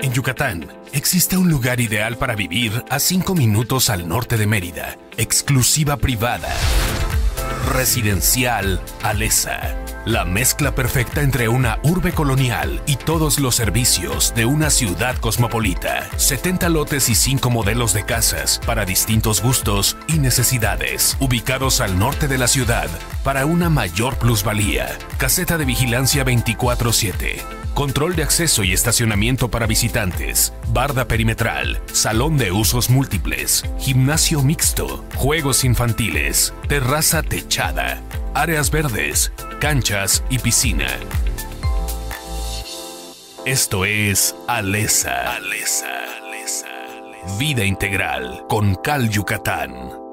En Yucatán existe un lugar ideal para vivir a 5 minutos al norte de Mérida, exclusiva privada. Residencial Alesa. La mezcla perfecta entre una urbe colonial y todos los servicios de una ciudad cosmopolita. 70 lotes y 5 modelos de casas para distintos gustos y necesidades. Ubicados al norte de la ciudad para una mayor plusvalía. Caseta de vigilancia 24-7 control de acceso y estacionamiento para visitantes, barda perimetral, salón de usos múltiples, gimnasio mixto, juegos infantiles, terraza techada, áreas verdes, canchas y piscina. Esto es Alesa. Alesa. Vida integral con Cal Yucatán.